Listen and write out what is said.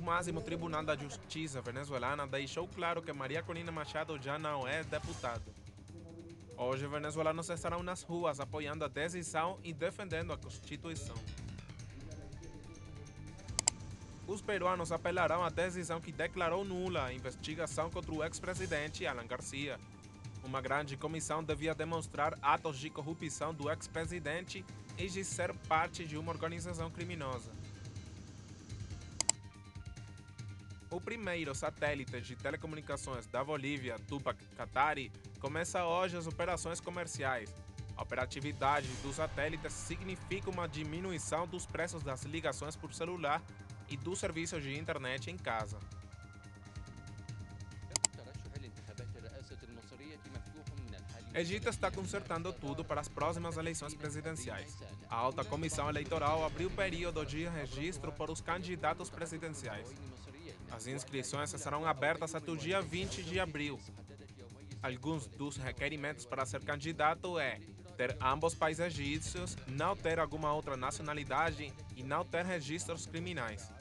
máximo tribunal da justiça venezuelana deixou claro que Maria Corina Machado já não é deputado. Hoje, venezuelanos estarão nas ruas apoiando a decisão e defendendo a Constituição. Os peruanos apelarão à decisão que declarou nula a investigação contra o ex-presidente Alan Garcia. Uma grande comissão devia demonstrar atos de corrupção do ex-presidente e de ser parte de uma organização criminosa. O primeiro satélite de telecomunicações da Bolívia, Tupac Katari, começa hoje as operações comerciais. A operatividade dos satélites significa uma diminuição dos preços das ligações por celular e dos serviços de internet em casa. Egito está consertando tudo para as próximas eleições presidenciais. A alta comissão eleitoral abriu período de registro para os candidatos presidenciais. As inscrições serão abertas até o dia 20 de abril. Alguns dos requerimentos para ser candidato é ter ambos pais egípcios, não ter alguma outra nacionalidade e não ter registros criminais.